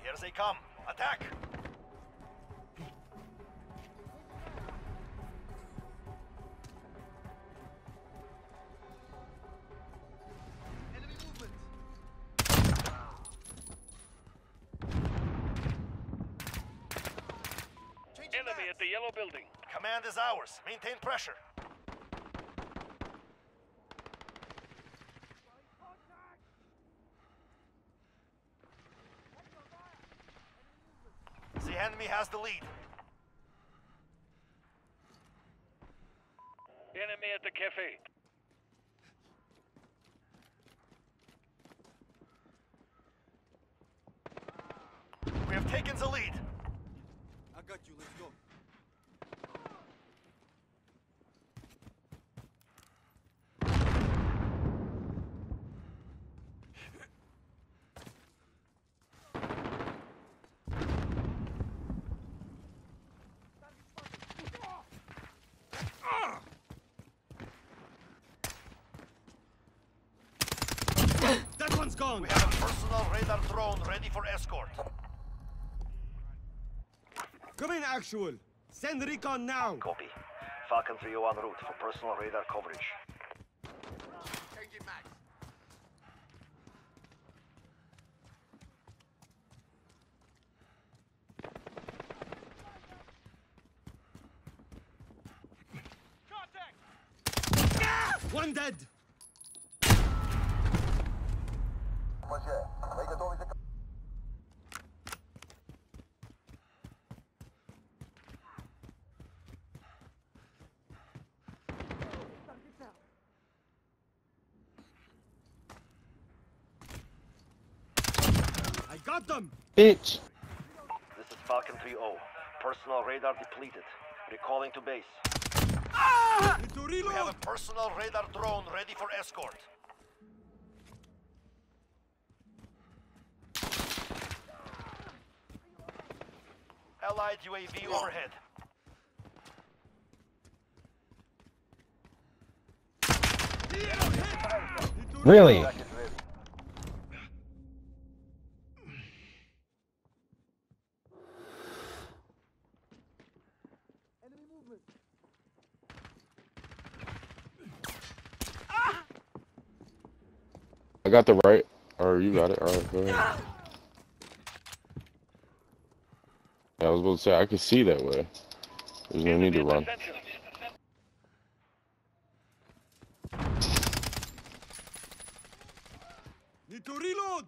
Here they come. Attack! Enemy movement. Enemy at the yellow building. Command is ours. Maintain pressure. The enemy has the lead. Enemy at the cafe. We have taken the lead. I got you. Let's go. That one's gone! We have a personal radar drone ready for escort. Come in, actual! Send recon now! Copy. Falcon 301 route for personal radar coverage. Changing mags. One dead! I got them! Bitch. This is Falcon 3-0. Personal radar depleted. Recalling to base. Need to We have a personal radar drone ready for escort. Allied UAV overhead. Really? I got the right. Or you got it. Alright, go ahead. Yeah, I was about to say, I could see that way. There's no need to run. Need to reload!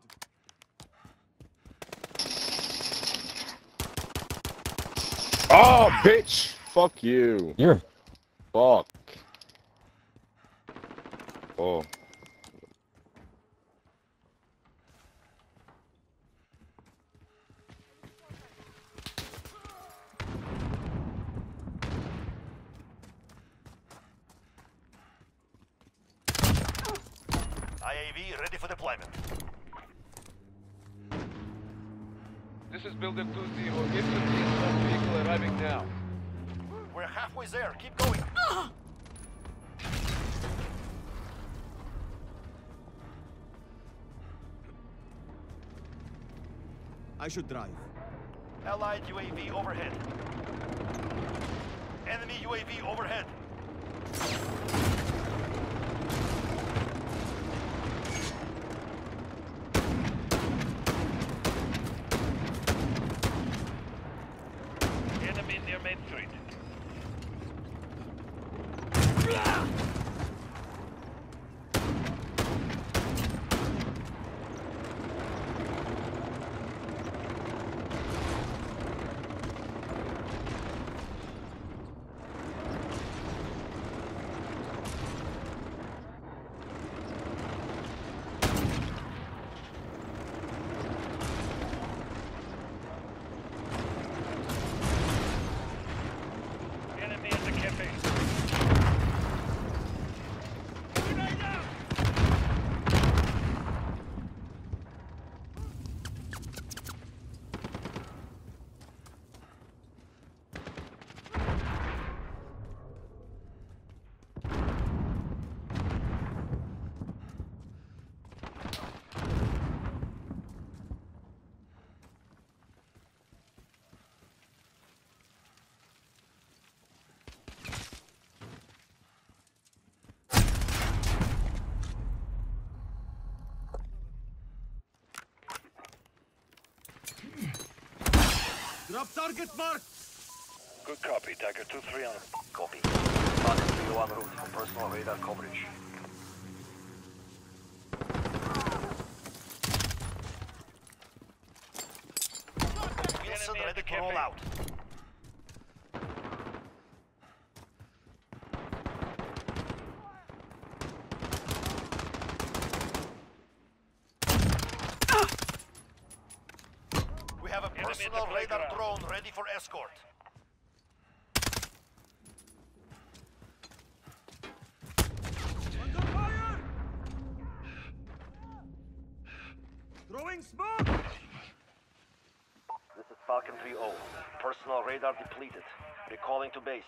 Oh, bitch! Fuck you. You're Fuck. Oh. IAV ready for deployment. This is Builder 2-0. Infantry assault vehicle arriving now. We're halfway there. Keep going. I should drive. Allied UAV overhead. Enemy UAV overhead. Drop target marked. Good copy. Tiger 2-3 on. Copy. Falcon 3-0 route for personal radar coverage. Wheelson ready to roll out. We have a personal radar drone ready for escort. Under fire! Throwing smoke! This is Falcon 3-0. Personal radar depleted. Recalling to base.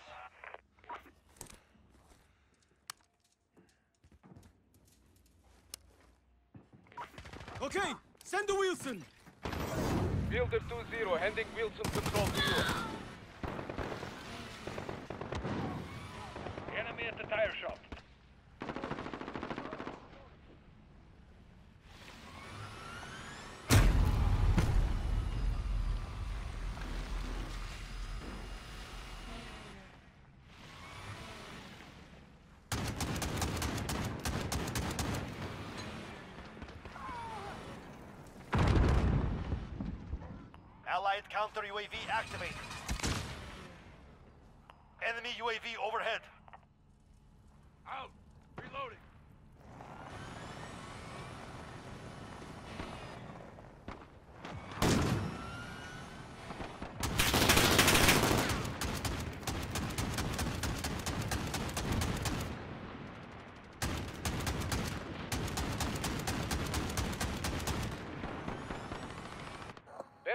Okay, send to Wheelson. Builder 2-0, handing Wheelson control to you. Enemy at the tire shop. Allied counter UAV activated. Enemy UAV overhead.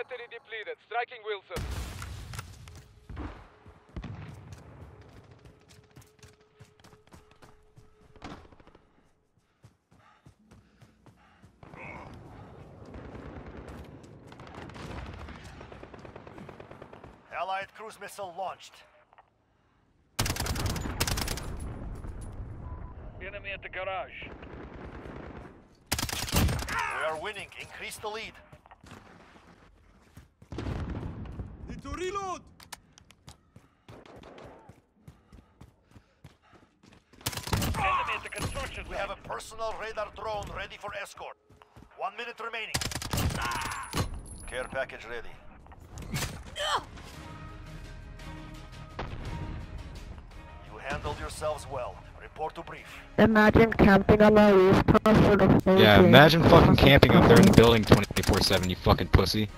Battery depleted. Striking Wheelson. Allied cruise missile launched. Enemy at the garage. We are winning. Increase the lead. Need. Enemy at the construction We have a personal radar drone ready for escort. One minute remaining. Care package ready. You handled yourselves well. Report to brief. Imagine camping on the rooftop for the Yeah, imagine fucking camping up there in the building 24-7, you fucking pussy.